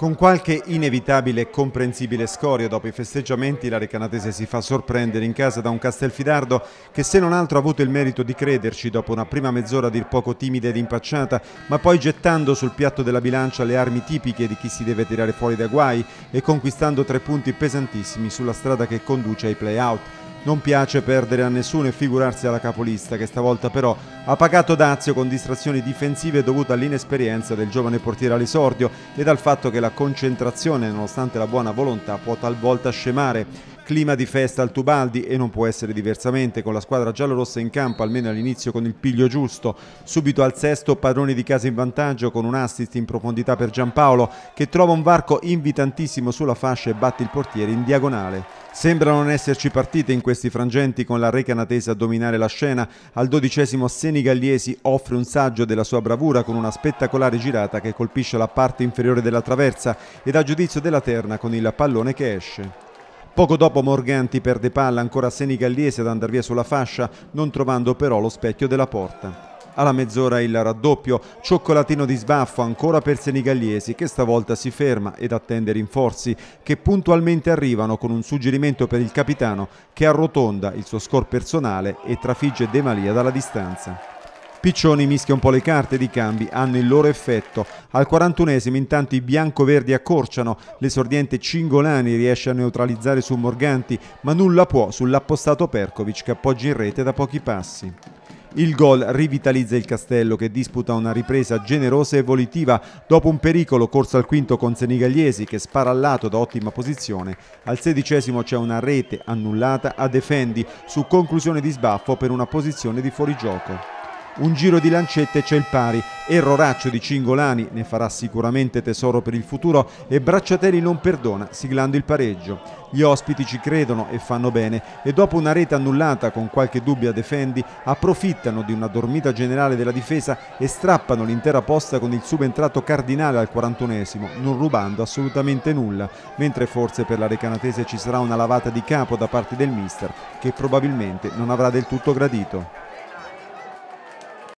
Con qualche inevitabile e comprensibile scoria dopo i festeggiamenti, la Recanatese si fa sorprendere in casa da un Castelfidardo che se non altro ha avuto il merito di crederci dopo una prima mezz'ora a dir poco timida ed impacciata, ma poi gettando sul piatto della bilancia le armi tipiche di chi si deve tirare fuori da guai e conquistando tre punti pesantissimi sulla strada che conduce ai play-out. Non piace perdere a nessuno e figurarsi alla capolista che stavolta però ha pagato dazio con distrazioni difensive dovute all'inesperienza del giovane portiere Alisordio e dal fatto che la concentrazione nonostante la buona volontà può talvolta scemare. Clima di festa al Tubaldi e non può essere diversamente con la squadra giallorossa in campo almeno all'inizio con il piglio giusto. Subito al sesto padroni di casa in vantaggio con un assist in profondità per Giampaolo che trova un varco invitantissimo sulla fascia e batte il portiere in diagonale. Sembra non esserci partite in questi frangenti con la Recanatese a dominare la scena. Al dodicesimo Senigalliesi offre un saggio della sua bravura con una spettacolare girata che colpisce la parte inferiore della traversa ed a giudizio della terna con il pallone che esce. Poco dopo Morganti perde palla ancora Senigalliese ad andare via sulla fascia, non trovando però lo specchio della porta. Alla mezz'ora il raddoppio, cioccolatino di sbaffo ancora per Senigalliesi che stavolta si ferma ed attende rinforzi che puntualmente arrivano con un suggerimento per il capitano che arrotonda il suo score personale e trafigge De Malia dalla distanza. Piccioni mischia un po' le carte di cambi, hanno il loro effetto. Al 41esimo intanto i bianco-verdi accorciano, l'esordiente Cingolani riesce a neutralizzare su Morganti, ma nulla può sull'appostato Perkovic che appoggia in rete da pochi passi. Il gol rivitalizza il Castello che disputa una ripresa generosa e volitiva dopo un pericolo corso al quinto con Senigalliesi che spara al lato da ottima posizione. Al sedicesimo c'è una rete annullata a Defendi su conclusione di sbaffo per una posizione di fuorigioco. Un giro di lancette c'è il pari, erroraccio di Cingolani ne farà sicuramente tesoro per il futuro e Bracciatelli non perdona, siglando il pareggio. Gli ospiti ci credono e fanno bene e dopo una rete annullata con qualche dubbio a Defendi approfittano di una dormita generale della difesa e strappano l'intera posta con il subentrato cardinale al 41esimo, non rubando assolutamente nulla, mentre forse per la recanatese ci sarà una lavata di capo da parte del mister che probabilmente non avrà del tutto gradito.